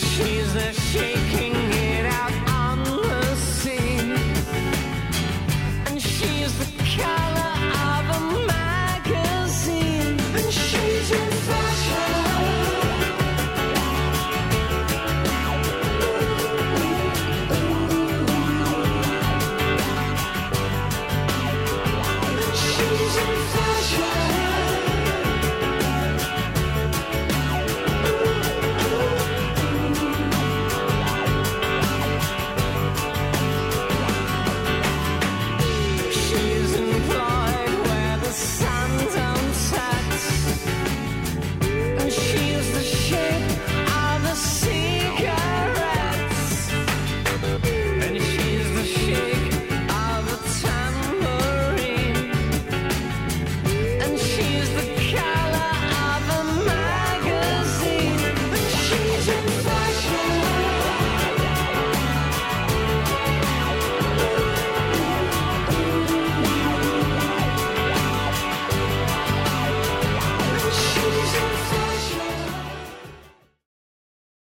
she